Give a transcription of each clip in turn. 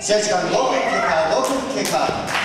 设置到六分贝卡，六分贝卡。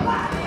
Wow.